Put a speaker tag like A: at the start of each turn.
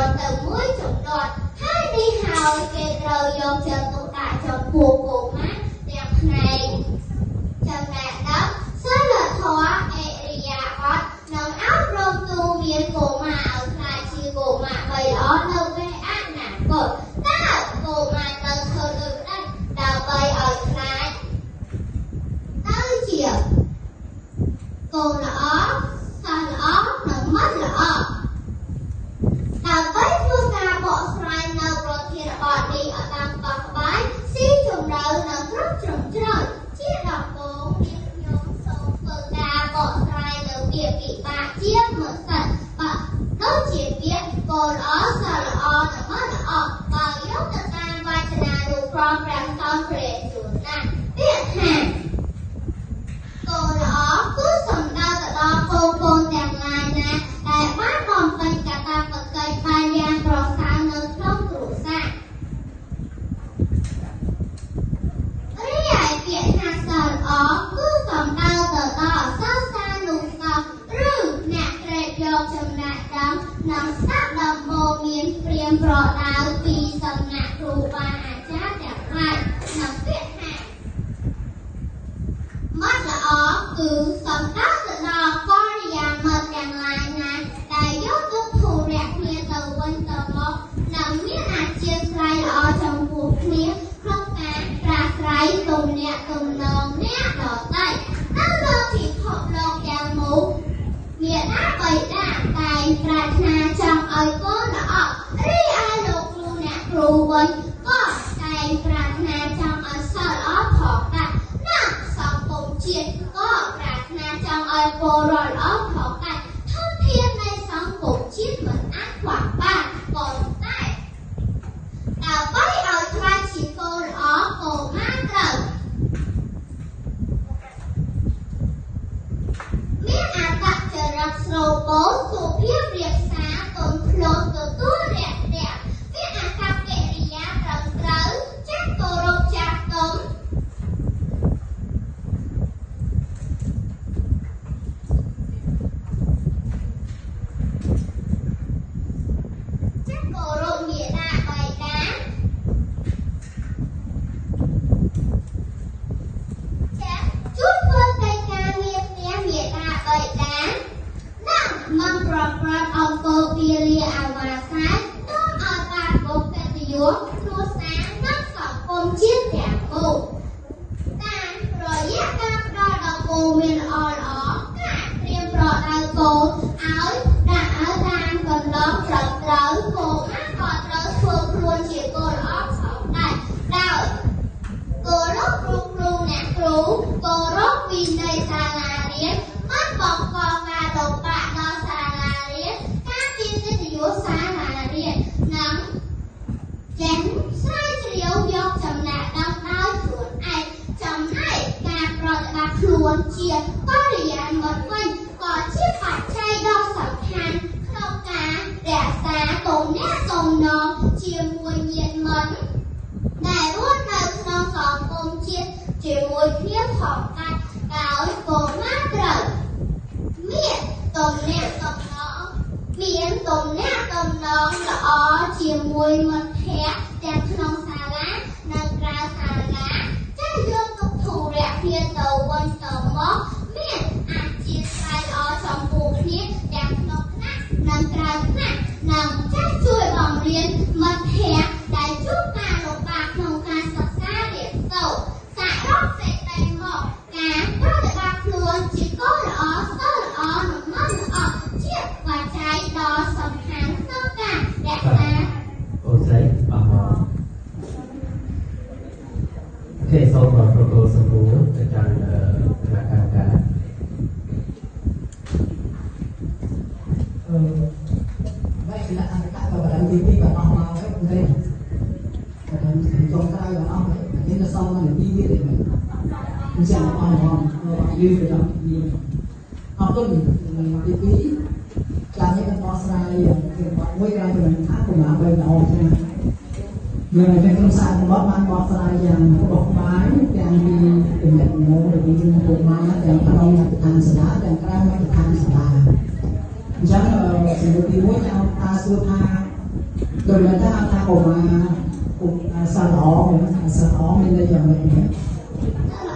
A: រទៅមួយចំនួនហើយនេះហើយគេត្រូវយកចិត្តទុកដាក់ចំពោះកុមារទាំងផ្នែកចំណែក for us and our តែងប្រាថ្នាចង់ឲ្យកូនល្អរីឯលោកគ្រូអ្នកគ្រូវិញក៏តែងប្រាថ្នាចង់ឲ្យសិស្សល្អផងដែរណាសង្គមជាតិក៏ប្រាថ្នាចង់ឲ្យពលរដ្ឋល្អផង ប្រព្រឹត្តអំពើពាលាអវាស័យនាំឲ្យបាត់បង់កិត្តិយសគ្រួសារនិងសង្គមជាតិទាំងមូលតាមរយៈការផ្ដល់ដល់គោមានល្អល្អការត្រៀមប្រដៅគោំណងជាមួយញាតិមិត្តដែលរស់នៅក្នុងសង្គមជាតិជាមួយគ្នាផងដែរដោយគោលការណ៍ត្រូវមានតំណាក់តំណងមានតំណាក់តំណងល្អជាមួយមិត្តភ័ក្តិ អឺបែ
B: បលក្ខណៈក៏បានទីពីបានអស់មកហើយនេះ và thằng con trai và ông ấy thế là xong là đi viết để mình mình xem là con hòn như vậy đó gì học tôi mình đi kỹ cha thấy con boss ra thì mọi người ra thì mình thắt cùng làm bên đầu nha giờ này trên công sản boss man boss ra yang bọc mái yang đi tìm nhận ngô để đi chung cùng mai yang kalau yang thành sả yang kran yang thành sả chẳng là sự đi với nhau ta xưa tha rồi là ta ta cùng mà cùng sa đỏ sa đỏ mình đây giờ mình
A: ល្អអ